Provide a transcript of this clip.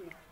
Chief.